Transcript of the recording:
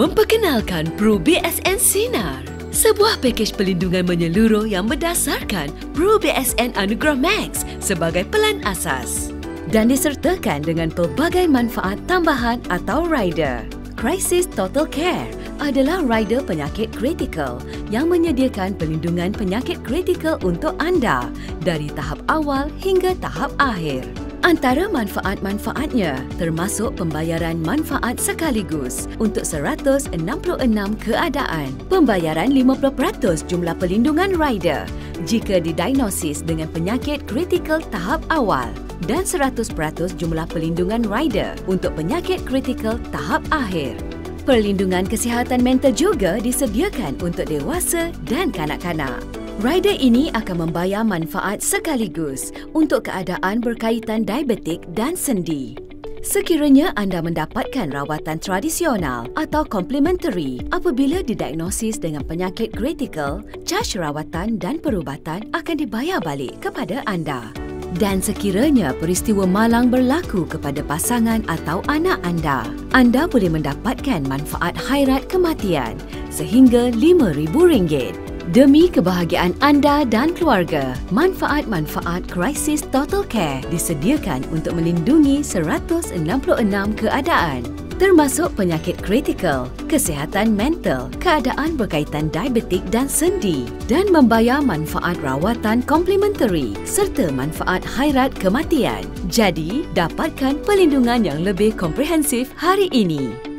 memperkenalkan Pro BSN Sinar. Sebuah pakej pelindungan menyeluruh yang berdasarkan Pro BSN Anugerah Max sebagai pelan asas dan disertakan dengan pelbagai manfaat tambahan atau rider. Crisis Total Care adalah rider penyakit kritikal yang menyediakan pelindungan penyakit kritikal untuk anda dari tahap awal hingga tahap akhir. Antara manfaat-manfaatnya termasuk pembayaran manfaat sekaligus untuk 166 keadaan, pembayaran 50% jumlah pelindungan rider jika didiagnosis dengan penyakit kritikal tahap awal dan 100% jumlah pelindungan rider untuk penyakit kritikal tahap akhir. Perlindungan kesihatan mental juga disediakan untuk dewasa dan kanak-kanak. Rider ini akan membayar manfaat sekaligus untuk keadaan berkaitan diabetik dan sendi. Sekiranya anda mendapatkan rawatan tradisional atau complementary apabila didiagnosis dengan penyakit kritikal, caj rawatan dan perubatan akan dibayar balik kepada anda. Dan sekiranya peristiwa malang berlaku kepada pasangan atau anak anda, anda boleh mendapatkan manfaat khairat kematian sehingga RM5,000. Demi kebahagiaan anda dan keluarga, manfaat-manfaat Crisis Total Care disediakan untuk melindungi 166 keadaan termasuk penyakit kritikal, kesihatan mental, keadaan berkaitan diabetik dan sendi dan membayar manfaat rawatan komplementari serta manfaat khairat kematian. Jadi, dapatkan pelindungan yang lebih komprehensif hari ini.